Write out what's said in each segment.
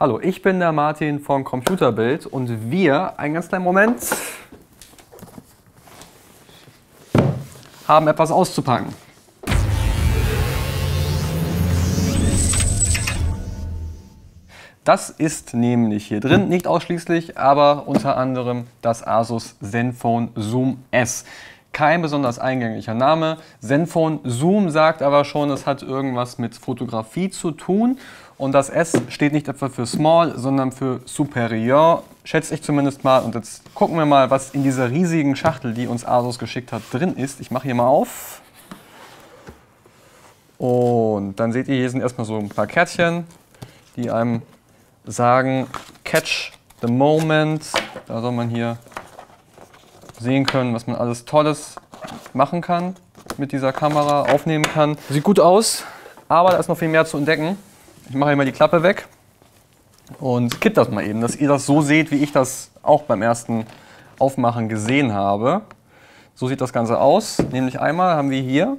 Hallo, ich bin der Martin von Computerbild und wir, einen ganz kleinen Moment, haben etwas auszupacken. Das ist nämlich hier drin, nicht ausschließlich, aber unter anderem das Asus Zenfone Zoom S. Kein besonders eingänglicher Name. Zenfone Zoom sagt aber schon, es hat irgendwas mit Fotografie zu tun. Und das S steht nicht etwa für Small, sondern für Superior, schätze ich zumindest mal. Und jetzt gucken wir mal, was in dieser riesigen Schachtel, die uns Asus geschickt hat, drin ist. Ich mache hier mal auf. Und dann seht ihr, hier sind erstmal so ein paar Kärtchen, die einem sagen, catch the moment. Da soll man hier sehen können, was man alles Tolles machen kann mit dieser Kamera, aufnehmen kann. Sieht gut aus, aber da ist noch viel mehr zu entdecken. Ich mache hier mal die Klappe weg und kipp das mal eben, dass ihr das so seht, wie ich das auch beim ersten Aufmachen gesehen habe. So sieht das Ganze aus. Nämlich einmal haben wir hier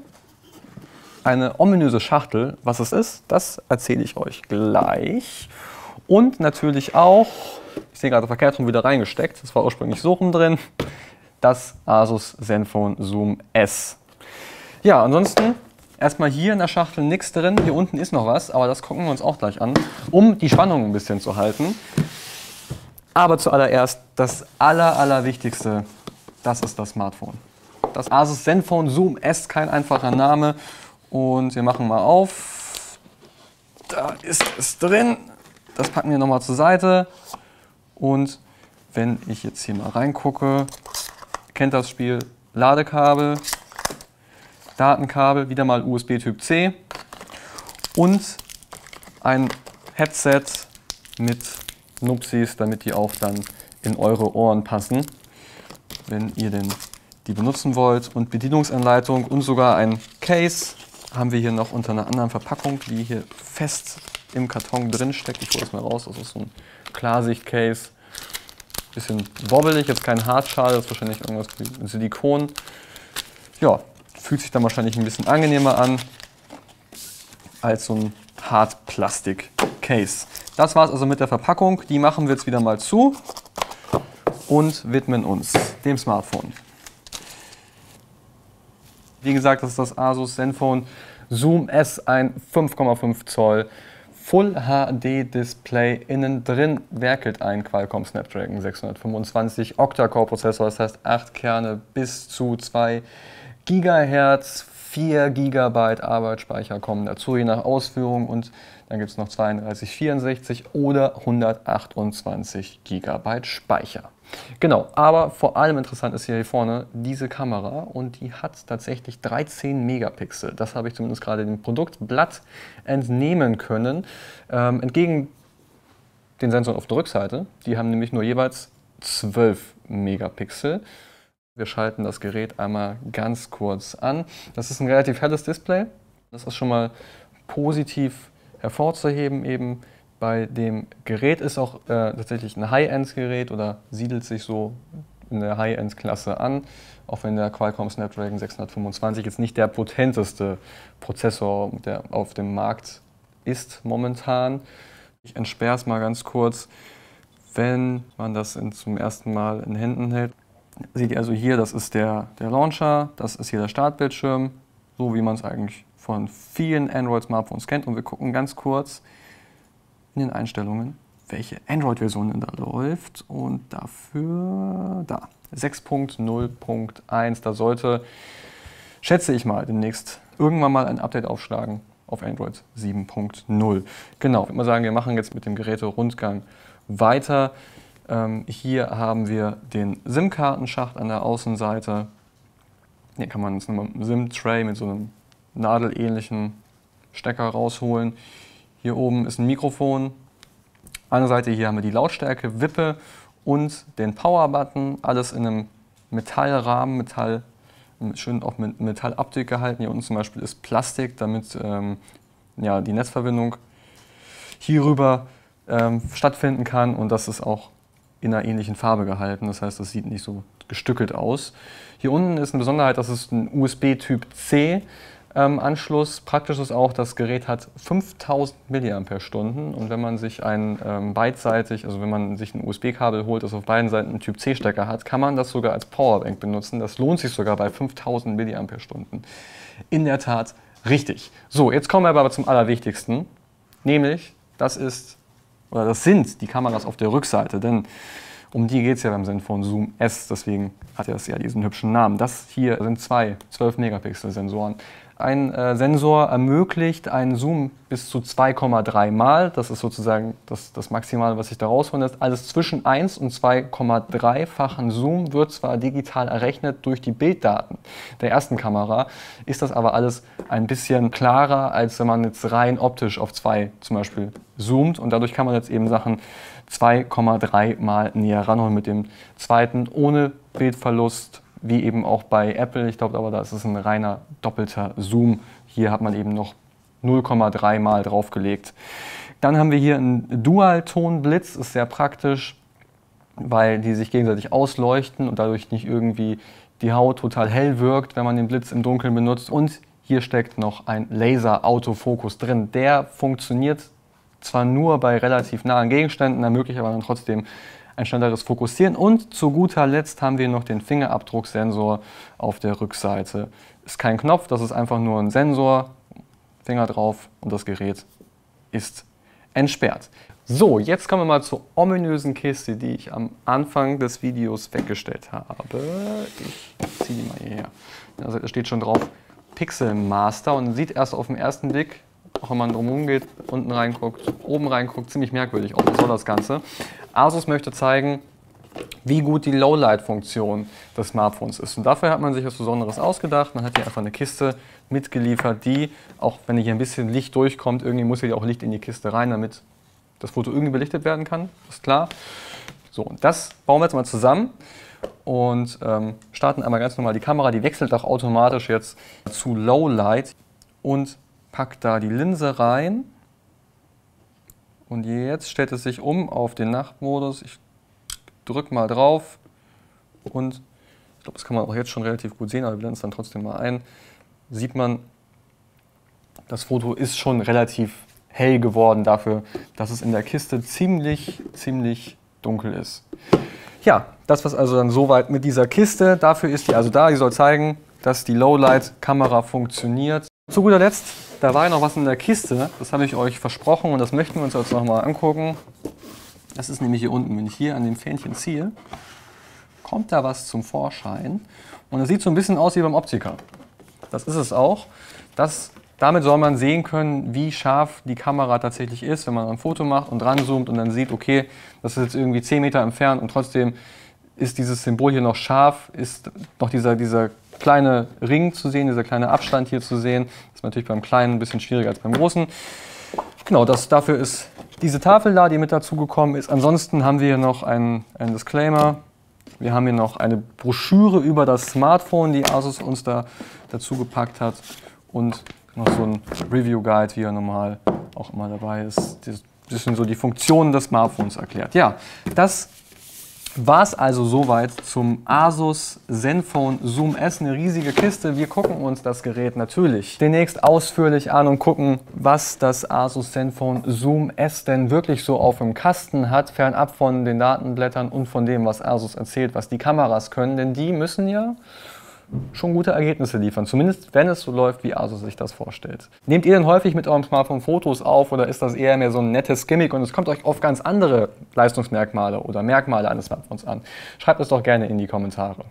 eine ominöse Schachtel. Was es ist, das erzähle ich euch gleich. Und natürlich auch, ich sehe gerade verkehrt rum wieder reingesteckt, das war ursprünglich so rum drin, das Asus Zenfone Zoom S. Ja, ansonsten erstmal hier in der Schachtel nichts drin. Hier unten ist noch was, aber das gucken wir uns auch gleich an, um die Spannung ein bisschen zu halten. Aber zuallererst das aller, allerwichtigste, das ist das Smartphone. Das Asus Zenfone Zoom S, kein einfacher Name. Und wir machen mal auf. Da ist es drin. Das packen wir nochmal zur Seite. Und wenn ich jetzt hier mal reingucke, kennt das Spiel Ladekabel, Datenkabel, wieder mal USB Typ C und ein Headset mit Nupsis, damit die auch dann in eure Ohren passen, wenn ihr denn die benutzen wollt. Und Bedienungsanleitung und sogar ein Case haben wir hier noch unter einer anderen Verpackung, die hier fest im Karton drin steckt. Ich hole es mal raus, das ist so ein Klarsicht-Case bisschen wobbelig, jetzt kein Hartschal, das ist wahrscheinlich irgendwas wie Silikon. Ja, fühlt sich dann wahrscheinlich ein bisschen angenehmer an als so ein Hartplastik-Case. Das war es also mit der Verpackung. Die machen wir jetzt wieder mal zu und widmen uns dem Smartphone. Wie gesagt, das ist das Asus Zenfone Zoom S, ein 5,5 Zoll Full HD Display. Innen drin werkelt ein Qualcomm Snapdragon 625 Octa-Core Prozessor, das heißt 8 Kerne bis zu 2 GHz, 4 GB Arbeitsspeicher kommen dazu, je nach Ausführung und dann gibt es noch 32, 64 oder 128 GB Speicher. Genau, aber vor allem interessant ist hier, vorne diese Kamera und die hat tatsächlich 13 Megapixel. Das habe ich zumindest gerade dem Produktblatt entnehmen können. Ähm, entgegen den Sensoren auf der Rückseite, die haben nämlich nur jeweils 12 Megapixel. Wir schalten das Gerät einmal ganz kurz an. Das ist ein relativ helles Display. Das ist schon mal positiv hervorzuheben eben. Bei dem Gerät ist auch äh, tatsächlich ein High-End-Gerät oder siedelt sich so in der High-End-Klasse an, auch wenn der Qualcomm Snapdragon 625 jetzt nicht der potenteste Prozessor der auf dem Markt ist momentan. Ich entsperre es mal ganz kurz. Wenn man das in, zum ersten Mal in Händen hält, seht ihr also hier, das ist der, der Launcher, das ist hier der Startbildschirm, so wie man es eigentlich von vielen Android-Smartphones kennt. Und wir gucken ganz kurz, in den Einstellungen, welche Android-Version da läuft. Und dafür da, 6.0.1. Da sollte, schätze ich mal, demnächst irgendwann mal ein Update aufschlagen auf Android 7.0. Genau, ich würde mal sagen, wir machen jetzt mit dem Geräte-Rundgang weiter. Ähm, hier haben wir den SIM-Kartenschacht an der Außenseite. Hier kann man jetzt nochmal einen SIM-Tray mit so einem nadelähnlichen Stecker rausholen. Hier oben ist ein Mikrofon. An der Seite hier haben wir die Lautstärke, Wippe und den Power-Button. Alles in einem Metallrahmen, Metall, schön auch mit Metallabdeck gehalten. Hier unten zum Beispiel ist Plastik, damit ähm, ja, die Netzverbindung hierüber ähm, stattfinden kann. Und das ist auch in einer ähnlichen Farbe gehalten. Das heißt, das sieht nicht so gestückelt aus. Hier unten ist eine Besonderheit, das ist ein USB-Typ C. ähm, Anschluss. Praktisch ist auch, das Gerät hat 5000 mAh und wenn man sich ein ähm, beidseitig, also wenn man sich ein USB-Kabel holt, das auf beiden Seiten einen Typ C-Stecker hat, kann man das sogar als Powerbank benutzen. Das lohnt sich sogar bei 5000 mAh. In der Tat richtig. So, jetzt kommen wir aber zum Allerwichtigsten, nämlich das ist, oder das sind die Kameras auf der Rückseite, denn um die geht es ja beim Zenfone Zoom S, deswegen hat er ja diesen hübschen Namen. Das hier sind zwei 12-Megapixel-Sensoren. Ein äh, Sensor ermöglicht einen Zoom bis zu 2,3 Mal. Das ist sozusagen das, das Maximale, was sich da rausholen lässt. Alles zwischen 1 und 2,3-fachen Zoom wird zwar digital errechnet durch die Bilddaten der ersten Kamera, ist das aber alles ein bisschen klarer, als wenn man jetzt rein optisch auf 2 zum Beispiel zoomt. Und dadurch kann man jetzt eben Sachen 2,3 Mal näher ranholen mit dem zweiten, ohne Bildverlust wie eben auch bei Apple. Ich glaube aber, da ist es ein reiner doppelter Zoom. Hier hat man eben noch 0,3 mal draufgelegt. Dann haben wir hier einen Dual-Ton-Blitz, ist sehr praktisch, weil die sich gegenseitig ausleuchten und dadurch nicht irgendwie die Haut total hell wirkt, wenn man den Blitz im Dunkeln benutzt. Und hier steckt noch ein Laser-Autofokus drin. Der funktioniert zwar nur bei relativ nahen Gegenständen, ermöglicht aber dann trotzdem ein schnelleres Fokussieren. Und zu guter Letzt haben wir noch den Fingerabdrucksensor auf der Rückseite. Ist kein Knopf, das ist einfach nur ein Sensor, Finger drauf und das Gerät ist entsperrt. So, jetzt kommen wir mal zur ominösen Kiste, die ich am Anfang des Videos weggestellt habe. Ich ziehe die mal hierher. Also da steht schon drauf Pixel Master und sieht erst auf den ersten Blick auch wenn man drumherum geht, unten reinguckt, oben reinguckt, ziemlich merkwürdig aus. Was soll das Ganze? Asus möchte zeigen, wie gut die Lowlight-Funktion des Smartphones ist. Und dafür hat man sich was Besonderes ausgedacht. Man hat hier einfach eine Kiste mitgeliefert, die, auch wenn hier ein bisschen Licht durchkommt, irgendwie muss hier auch Licht in die Kiste rein, damit das Foto irgendwie belichtet werden kann. ist klar. So, und das bauen wir jetzt mal zusammen und ähm, starten einmal ganz normal die Kamera. Die wechselt auch automatisch jetzt zu Lowlight und packt da die Linse rein und jetzt stellt es sich um auf den Nachtmodus. Ich drücke mal drauf und ich glaube, das kann man auch jetzt schon relativ gut sehen, aber wir blenden es dann trotzdem mal ein. Sieht man, das Foto ist schon relativ hell geworden dafür, dass es in der Kiste ziemlich, ziemlich dunkel ist. Ja, das war also dann soweit mit dieser Kiste. Dafür ist die also da. Die soll zeigen, dass die Lowlight-Kamera funktioniert. Zu guter Letzt da war ja noch was in der Kiste, das habe ich euch versprochen und das möchten wir uns jetzt noch mal angucken. Das ist nämlich hier unten, wenn ich hier an dem Fähnchen ziehe, kommt da was zum Vorschein und das sieht so ein bisschen aus wie beim Optiker. Das ist es auch. Das, damit soll man sehen können, wie scharf die Kamera tatsächlich ist, wenn man ein Foto macht und ranzoomt und dann sieht, okay, das ist jetzt irgendwie 10 Meter entfernt und trotzdem ist dieses Symbol hier noch scharf, ist noch dieser, dieser kleine Ring zu sehen, dieser kleine Abstand hier zu sehen. Das ist natürlich beim kleinen ein bisschen schwieriger als beim großen. Genau, das, dafür ist diese Tafel da, die mit dazu gekommen ist. Ansonsten haben wir hier noch einen, einen Disclaimer. Wir haben hier noch eine Broschüre über das Smartphone, die Asus uns da dazu gepackt hat. Und noch so ein Review Guide, wie er normal auch immer dabei ist. Das sind so die Funktionen des Smartphones erklärt. Ja, das war es also soweit zum Asus Zenfone Zoom S, eine riesige Kiste. Wir gucken uns das Gerät natürlich demnächst ausführlich an und gucken, was das Asus Zenfone Zoom S denn wirklich so auf dem Kasten hat, fernab von den Datenblättern und von dem, was Asus erzählt, was die Kameras können, denn die müssen ja schon gute Ergebnisse liefern. Zumindest wenn es so läuft, wie Asus sich das vorstellt. Nehmt ihr denn häufig mit eurem Smartphone Fotos auf oder ist das eher mehr so ein nettes Gimmick und es kommt euch auf ganz andere Leistungsmerkmale oder Merkmale eines Smartphones an? Schreibt es doch gerne in die Kommentare.